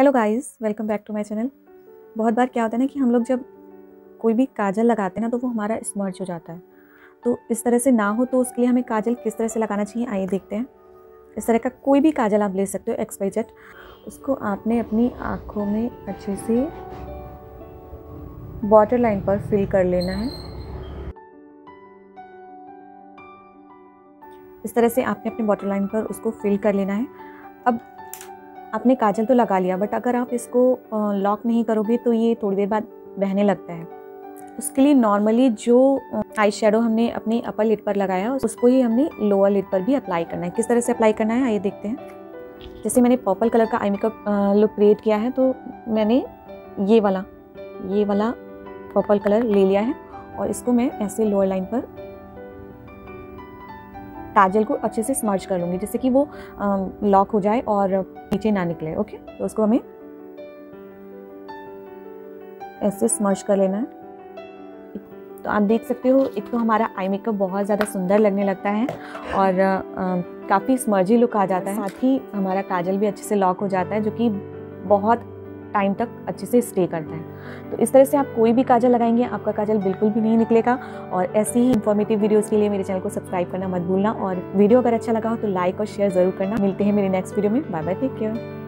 Hello guys welcome back to my channel बहुत बार क्या होता है ना कि हम लोग जब कोई भी काजल लगाते हैं ना तो वो हमारा स्मर्च हो जाता है। तो इस तरह से ना हो तो उसके लिए हमें काजल किस तरह से लगाना चाहिए, आइए देखते हैं। इस तरह का कोई भी काजल आप ले सकते हो एक्स वाई जेड उसको आपने अपनी आँखों में अच्छे से बॉर्डर लाइन पर फिल कर लेना है। इस तरह से आपने अपने बॉर्डर लाइन पर उसको फिल कर लेना है। अब आपने काजल तो लगा लिया बट अगर आप इसको लॉक नहीं करोगे तो ये थोड़ी देर बाद बहने लगता है। उसके लिए नॉर्मली जो आई शेडो हमने अपने अपर लिड पर लगाया, उसको ही हमने लोअर लिड पर भी अप्लाई करना है। किस तरह से अप्लाई करना है, आइए देखते हैं। जैसे मैंने पर्पल कलर का आई मेकअप लुक क्रिएट किया है तो मैंने ये वाला ये वाला पर्पल कलर ले लिया है, और इसको मैं ऐसे लोअर लाइन पर काजल को अच्छे से स्मर्च कर लूँगी जिससे कि वो लॉक हो जाए और नीचे ना निकले ओके तो उसको हमें ऐसे स्मर्च कर लेना है। तो आप देख सकते हो, एक तो हमारा आई मेकअप बहुत ज़्यादा सुंदर लगने लगता है और काफ़ी स्मर्जी लुक आ जाता है। साथ ही हमारा काजल भी अच्छे से लॉक हो जाता है, जो कि बहुत टाइम तक अच्छे से स्टे करता है। तो इस तरह से आप कोई भी काजल लगाएँगे, आपका काजल बिल्कुल भी नहीं निकलेगा और ऐसी ही इन्फॉर्मेटिव वीडियोज़ के लिए मेरे चैनल को सब्सक्राइब करना मत भूलना और वीडियो अगर अच्छा लगा हो तो लाइक और शेयर ज़रूर करना। मिलते हैं मेरे नेक्स्ट वीडियो में। Bye bye take care